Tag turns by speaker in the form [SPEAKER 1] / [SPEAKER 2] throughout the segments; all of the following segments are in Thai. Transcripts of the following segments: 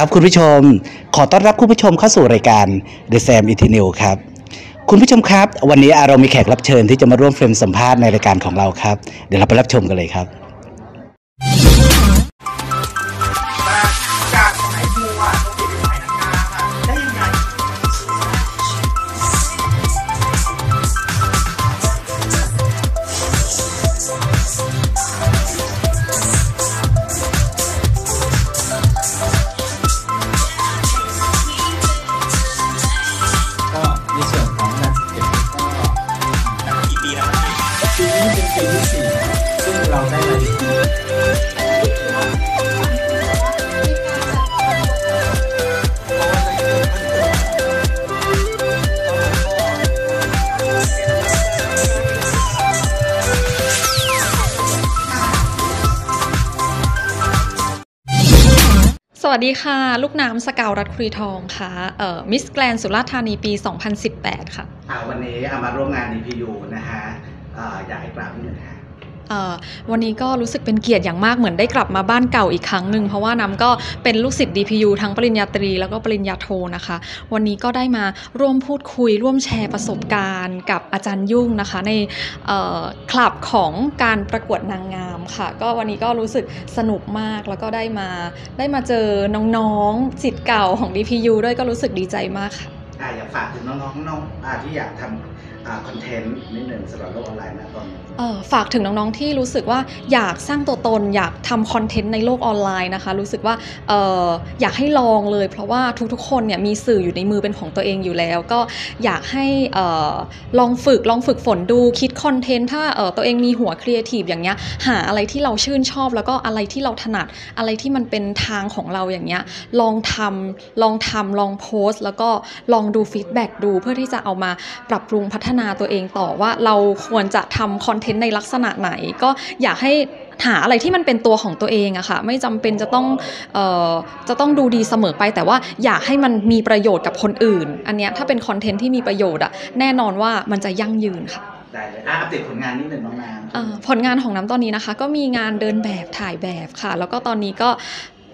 [SPEAKER 1] ครับ คุณผู้ชม ขอต้อนรับคุณผู้ชมเข้าสู่รายการ The Sam i t i n e w ครับ คุณผู้ชมครับ วันนี้เรามีแขกรับเชิญที่จะมาร่วมเฟรมสัมภาษณ์ในรายการของเราครับ เดี๋ยวเราไปรับชมกันเลยครับ
[SPEAKER 2] นี้
[SPEAKER 3] เป็นปีที่สี่ซึ่งเราได้รา
[SPEAKER 4] สวัสดีค่ะ ลูกน้ำสกาวรัฐคุรีทองค่ะเอ่อมิสแกรนสุราษฎร์ธานีปี 2018 ค่ะ
[SPEAKER 1] อ่าวันนี้เอามาร่วมงาน DPU นะฮะ อยากให้กราบนิดนึง
[SPEAKER 4] วันนี้ก็รู้สึกเป็นเกียรติอย่างมากเหมือนได้กลับมาบ้านเก่าอีกครั้งหนึ่งเพราะว่าน้ำก็เป็นลูกศิษย์ DPU ทั้งปริญญาตรีแล้วก็ปริญญาโทนะคะ วันนี้ก็ได้มาร่วมพูดคุย ร่วมแชร์ประสบการณ์กับอาจารย์ยุ่งนะคะ ในคลับของการประกวดนางงามค่ะ ก็วันนี้ก็รู้สึกสนุกมากแล้วก็ได้มาได้มาเจอน้องๆศิษย์เก่าของ DPU ด้วยก็รู้สึกดีใจมากค่ะ
[SPEAKER 1] อ่าอยากฝากถึงน้องๆน้องๆอ่าที่อยากทำอ่าคอนเทนต์นิดหนึ่งสำหรับโลกออนไลน์นะตอนนี้
[SPEAKER 4] เออฝากถึงน้องๆที่รู้สึกว่าอยากสร้างตัวตน อยากทำคอนเทนต์ในโลกออนไลน์นะคะ รู้สึกว่าเอออยากให้ลองเลย เพราะว่าทุกๆคนเนี่ยมีสื่ออยู่ในมือเป็นของตัวเองอยู่แล้ว ก็อยากให้เออลองฝึกลองฝึกฝนดูคิดคอนเทนต์ถ้าเออตัวเองมีหัวครีเอทีฟอย่างเงี้ยหาอะไรที่เราชื่นชอบ แล้วก็อะไรที่เราถนัดอะไรที่มันเป็นทางของเราอย่างเงี้ยลองทำลองทำลองโพสต์แล้วก็ลองดูฟีดแบ็กดูเพื่อที่จะเอามาปรับปรุงพัฒนาตัวเองต่อว่าเราควรจะทำคอนเทนต์ในลักษณะไหน ก็อยากให้หาอะไรที่มันเป็นตัวของตัวเองอะค่ะไม่จำเป็นจะต้องเอ่อจะต้องดูดีเสมอไป แต่ว่าอยากให้มันมีประโยชน์กับคนอื่น อันเนี้ยถ้าเป็นคอนเทนต์ที่มีประโยชน์อะแน่นอนว่ามันจะยั่งยืนค่ะ
[SPEAKER 1] ได้เลยอะอัปเดตผลงานนิดหนึ่งน้องน้ำ
[SPEAKER 4] เอ่อผลงานของน้ำตอนนี้นะคะ ก็มีงานเดินแบบถ่ายแบบค่ะ แล้วก็ตอนนี้ก็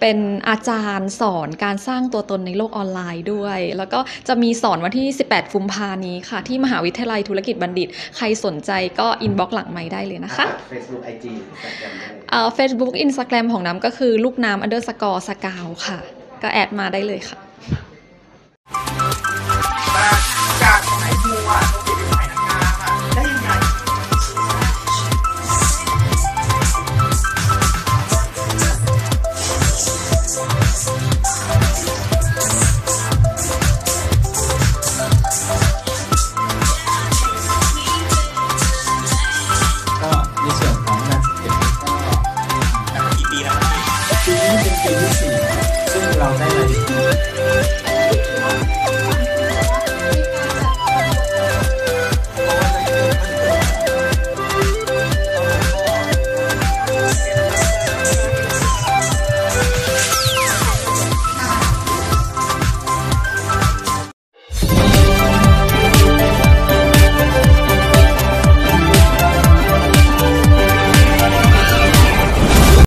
[SPEAKER 4] เป็นอาจารย์สอนการสร้างตัวตนในโลกออนไลน์ด้วย แล้วก็จะมีสอนวันที่ 18 กุมภานี้ค่ะ ที่มหาวิทยาลัยธุรกิจบัณฑิต ใครสนใจก็ inbox หลังไมค์ได้เลยนะคะ
[SPEAKER 1] เฟซบุ๊กไอจีอินสตาแกรมได้เลย
[SPEAKER 4] เอ่อ Facebook Instagram ของน้ำก็คือลูกน้ำ underscore สกาวค่ะ ก็แอดมาได้เลยค่ะ 一起，祝福老在里。